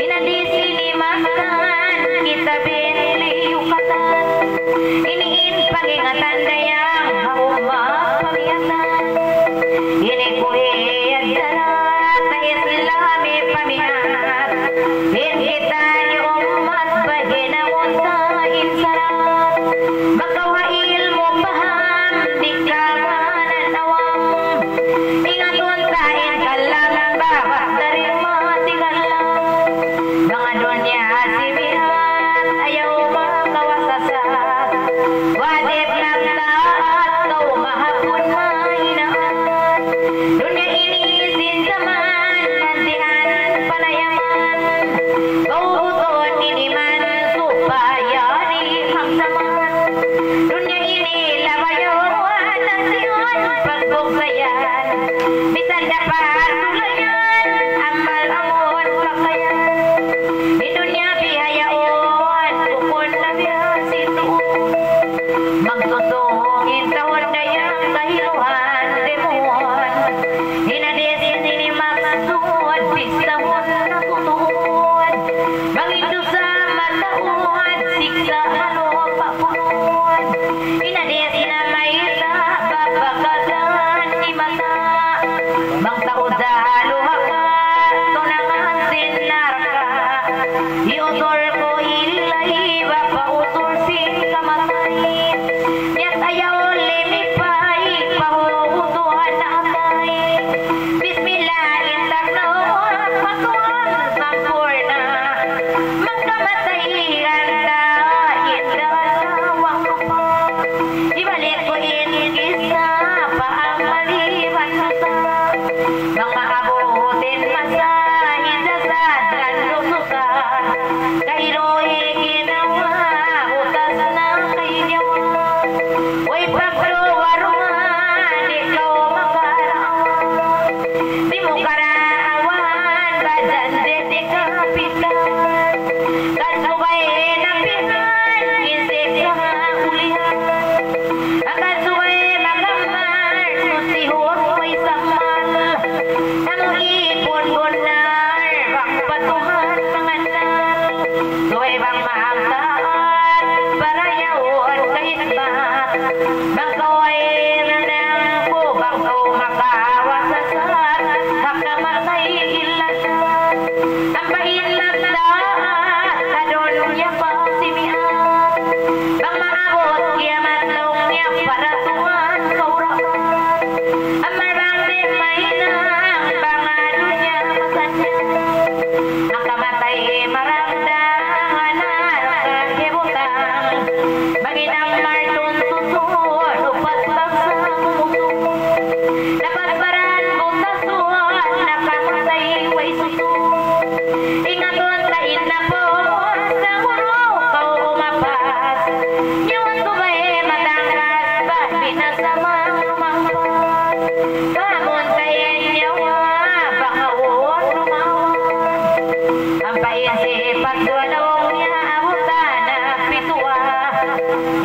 Inadisi ni makan kita Bring. Ininasil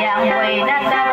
yang buena tarde.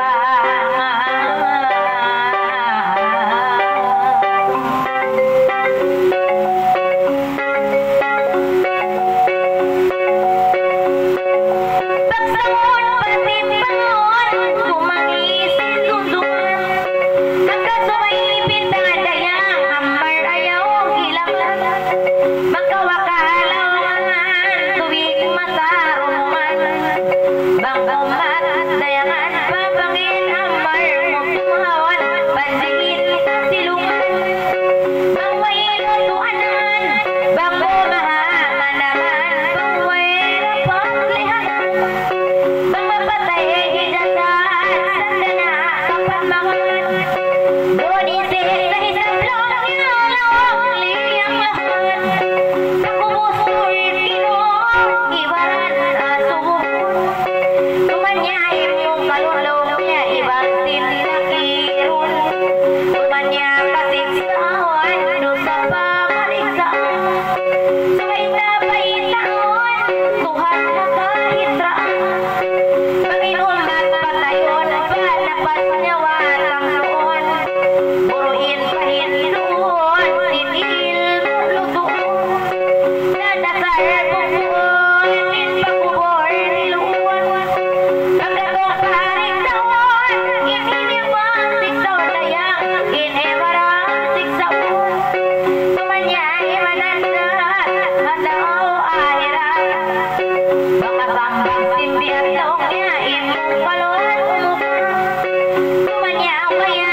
Bye.